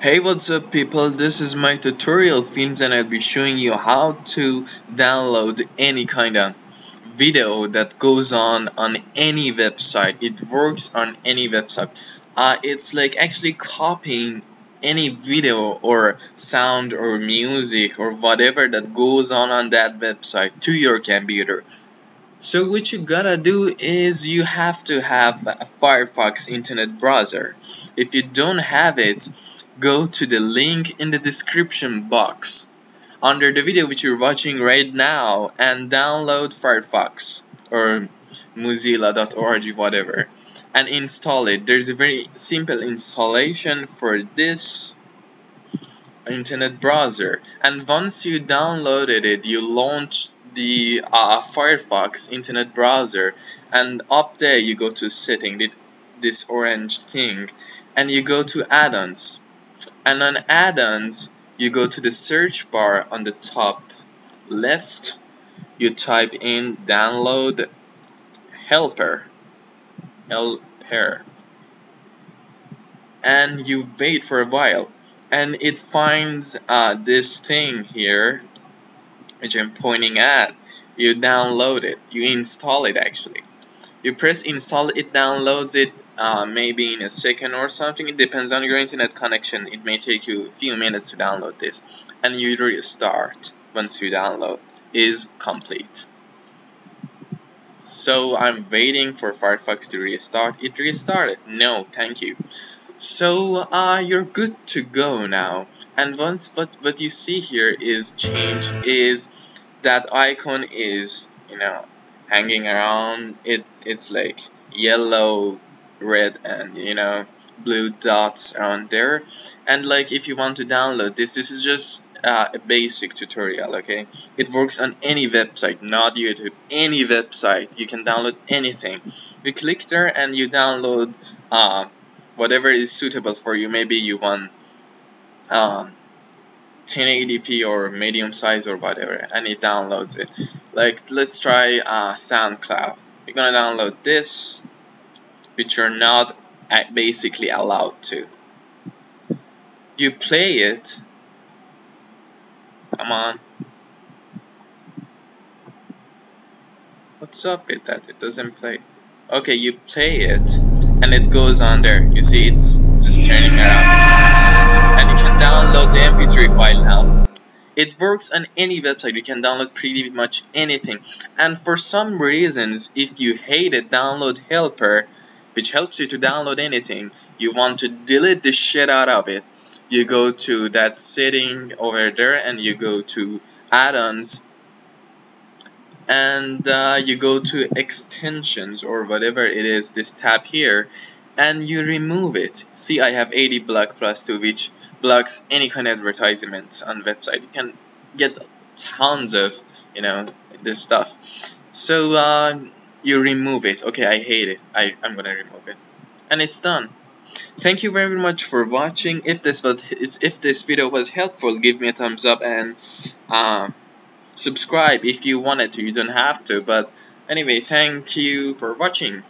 Hey what's up people? This is my tutorial films and I'll be showing you how to download any kind of video that goes on on any website. It works on any website. Uh, it's like actually copying any video or sound or music or whatever that goes on on that website to your computer. So what you gotta do is you have to have a Firefox internet browser. If you don't have it go to the link in the description box under the video which you're watching right now and download Firefox or mozilla.org whatever and install it. There's a very simple installation for this internet browser. And once you downloaded it you launch the uh, Firefox internet browser and up there you go to setting this orange thing and you go to add-ons and on add-ons you go to the search bar on the top left. You type in download helper. Helper. And you wait for a while. And it finds uh, this thing here which I'm pointing at. You download it. You install it actually you press install it downloads it uh, maybe in a second or something. It depends on your internet connection. It may take you a few minutes to download this. And you restart once you download. Is complete. So I'm waiting for Firefox to restart. It restarted. No thank you. So uh, you're good to go now. And once what, what you see here is change is that icon is you know hanging around it it's like yellow red and you know blue dots around there. And like if you want to download this this is just uh, a basic tutorial okay? It works on any website not YouTube any website. You can download anything. You click there and you download uh, whatever is suitable for you. Maybe you want um, 1080p or medium size or whatever and it downloads it like let's try uh, SoundCloud you're gonna download this which you're not basically allowed to. You play it. Come on. What's up with that? It doesn't play. Okay, you play it, and it goes on there. You see, it's just turning around. And you can download the MP3 file now. It works on any website, you can download pretty much anything. And for some reasons, if you hate it, download Helper which helps you to download anything. You want to delete the shit out of it. You go to that setting over there and you go to add-ons and uh, you go to extensions or whatever it is this tab here and you remove it. See I have Adblock Plus 2 which blocks any kind of advertisements on website. You can get tons of you know this stuff. So uh, you remove it. Okay I hate it. I, I'm gonna remove it. And it's done. Thank you very much for watching. If this was if this video was helpful give me a thumbs up and uh, subscribe if you wanted to. You don't have to but anyway thank you for watching